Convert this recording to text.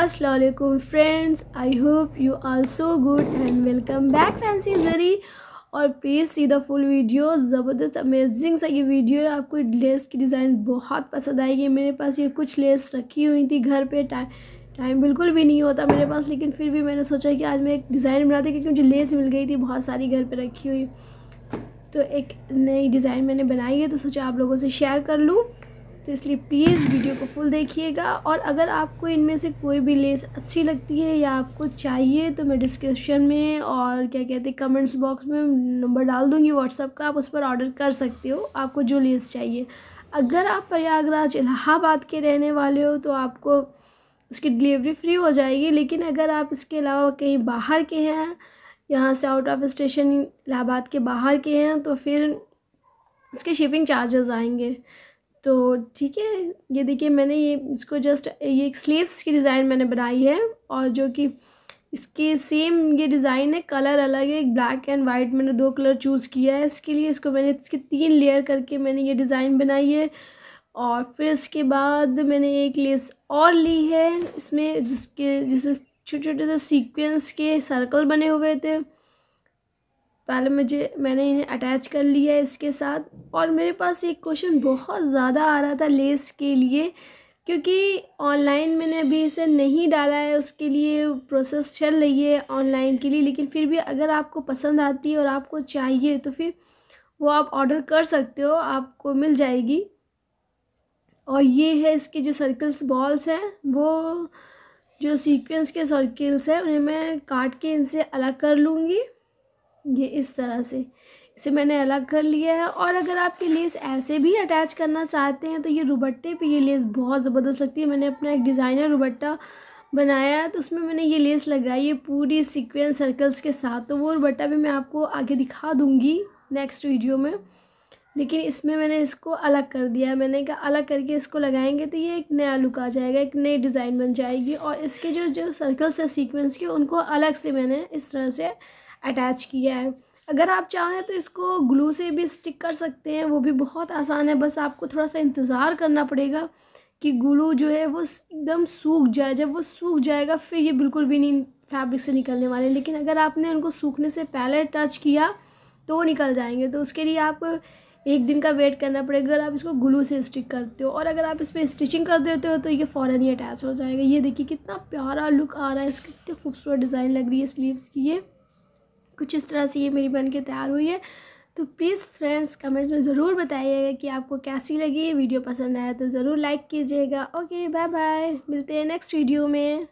असलकुम friends I hope you also good and welcome back fancy जरी और please see the full video ज़बरदस्त amazing सा ये video है। आपको लेस की डिज़ाइन बहुत पसंद आएगी। मेरे पास ये कुछ लेस रखी हुई थी घर पे। टाइम टाइम बिल्कुल भी नहीं होता मेरे पास, लेकिन फिर भी मैंने सोचा कि आज मैं एक डिज़ाइन बनाती क्योंकि मुझे लेस मिल गई थी। बहुत सारी घर पर रखी हुई। तो एक नई डिज़ाइन मैंने बनाई है तो सोचा आप लोगों से शेयर कर लूँ। तो इसलिए प्लीज़ वीडियो को फुल देखिएगा। और अगर आपको इनमें से कोई भी लेस अच्छी लगती है या आपको चाहिए तो मैं डिस्क्रिप्शन में और क्या कहते हैं कमेंट्स बॉक्स में नंबर डाल दूँगी व्हाट्सअप का। आप उस पर ऑर्डर कर सकते हो, आपको जो लेस चाहिए। अगर आप प्रयागराज इलाहाबाद के रहने वाले हो तो आपको उसकी डिलीवरी फ्री हो जाएगी। लेकिन अगर आप इसके अलावा कहीं बाहर के हैं, यहाँ से आउट ऑफ़ स्टेशन इलाहाबाद के बाहर के हैं तो फिर उसके शिपिंग चार्जेस आएँगे। तो ठीक है, ये देखिए मैंने ये, इसको जस्ट ये एक स्लीव्स की डिज़ाइन मैंने बनाई है और जो कि इसके सेम ये डिज़ाइन है कलर अलग है ब्लैक एंड वाइट मैंने दो कलर चूज़ किया है। इसके लिए इसको मैंने, इसके तीन लेयर करके मैंने ये डिज़ाइन बनाई है और फिर इसके बाद मैंने एक लेस और ली है, इसमें जिसके, जिसमें छोटे छोटे से सीक्वेंस के सर्कल बने हुए थे। पहले मुझे, मैंने इन्हें अटैच कर लिया इसके साथ। और मेरे पास एक क्वेश्चन बहुत ज़्यादा आ रहा था लेस के लिए, क्योंकि ऑनलाइन मैंने अभी इसे नहीं डाला है, उसके लिए प्रोसेस चल रही है ऑनलाइन के लिए। लेकिन फिर भी अगर आपको पसंद आती है और आपको चाहिए तो फिर वो आप ऑर्डर कर सकते हो, आपको मिल जाएगी। और ये है इसके जो सर्कल्स बॉल्स हैं, वो जो सीक्वेंस के सर्कल्स हैं, उन्हें मैं काट के इनसे अलग कर लूँगी। ये इस तरह से। इसे मैंने अलग कर लिया है और अगर आप ये लेस ऐसे भी अटैच करना चाहते हैं तो ये रुबट्टे पे ये लेस बहुत ज़बरदस्त लगती है। मैंने अपना एक डिज़ाइनर रुबट्टा बनाया है तो उसमें मैंने ये लेस लगाई है पूरी सीक्वेंस सर्कल्स के साथ। तो वो रुबट्टा भी मैं आपको आगे दिखा दूँगी नेक्स्ट वीडियो में। लेकिन इसमें मैंने इसको अलग कर दिया है। मैंने कहा अलग करके इसको लगाएँगे तो ये एक नया लुक आ जाएगा, एक नई डिज़ाइन बन जाएगी। और इसके जो जो सर्कल्स है सीक्वेंस के, उनको अलग से मैंने इस तरह से अटैच किया है। अगर आप चाहें तो इसको ग्लू से भी स्टिक कर सकते हैं, वो भी बहुत आसान है, बस आपको थोड़ा सा इंतज़ार करना पड़ेगा कि ग्लू जो है वो एकदम सूख जाए। जब वो सूख जाएगा, फिर ये बिल्कुल भी नहीं फैब्रिक से निकलने वाले। लेकिन अगर आपने उनको सूखने से पहले टच किया तो वो निकल जाएँगे। तो उसके लिए आप एक दिन का वेट करना पड़ेगा, अगर आप इसको ग्लू से स्टिक करते हो। और अगर आप इस पर स्टिचिंग कर देते हो तो ये फ़ौरन ही अटैच हो जाएगा। ये देखिए कितना प्यारा लुक आ रहा है, इसकी कितनी खूबसूरत डिज़ाइन लग रही है स्लीव्स की ये। कुछ इस तरह से ये मेरी बन के तैयार हुई है। तो प्लीज़ फ्रेंड्स कमेंट्स में ज़रूर बताइएगा कि आपको कैसी लगी वीडियो पसंद आया तो ज़रूर लाइक कीजिएगा। ओके बाय बाय मिलते हैं नेक्स्ट वीडियो में।